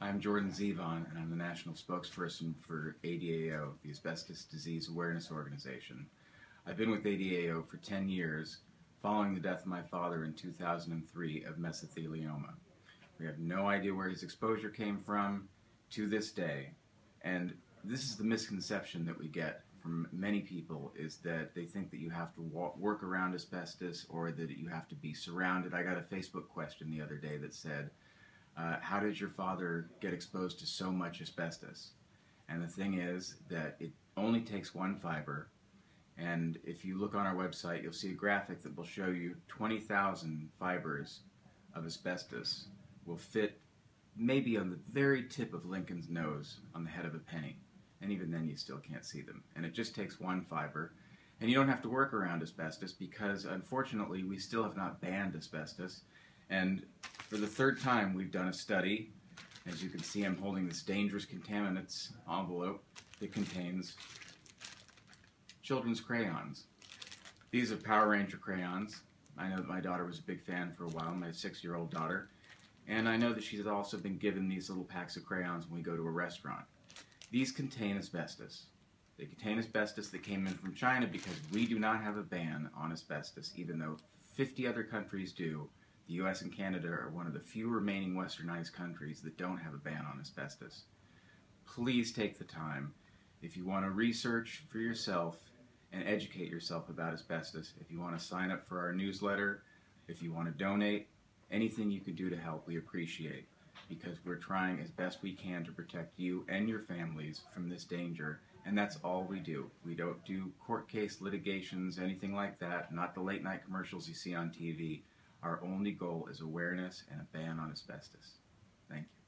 I'm Jordan Zevon, and I'm the national spokesperson for ADAO, the Asbestos Disease Awareness Organization. I've been with ADAO for 10 years, following the death of my father in 2003 of mesothelioma. We have no idea where his exposure came from to this day, and this is the misconception that we get from many people is that they think that you have to walk, work around asbestos or that you have to be surrounded. I got a Facebook question the other day that said, uh, how did your father get exposed to so much asbestos? And the thing is that it only takes one fiber. And if you look on our website, you'll see a graphic that will show you 20,000 fibers of asbestos will fit maybe on the very tip of Lincoln's nose on the head of a penny. And even then you still can't see them. And it just takes one fiber. And you don't have to work around asbestos because unfortunately we still have not banned asbestos. And for the third time, we've done a study. As you can see, I'm holding this dangerous contaminants envelope that contains children's crayons. These are Power Ranger crayons. I know that my daughter was a big fan for a while, my six-year-old daughter. And I know that she's also been given these little packs of crayons when we go to a restaurant. These contain asbestos. They contain asbestos that came in from China because we do not have a ban on asbestos, even though 50 other countries do the US and Canada are one of the few remaining westernized countries that don't have a ban on asbestos. Please take the time. If you want to research for yourself and educate yourself about asbestos, if you want to sign up for our newsletter, if you want to donate, anything you can do to help, we appreciate because we're trying as best we can to protect you and your families from this danger, and that's all we do. We don't do court case litigations, anything like that, not the late night commercials you see on TV. Our only goal is awareness and a ban on asbestos. Thank you.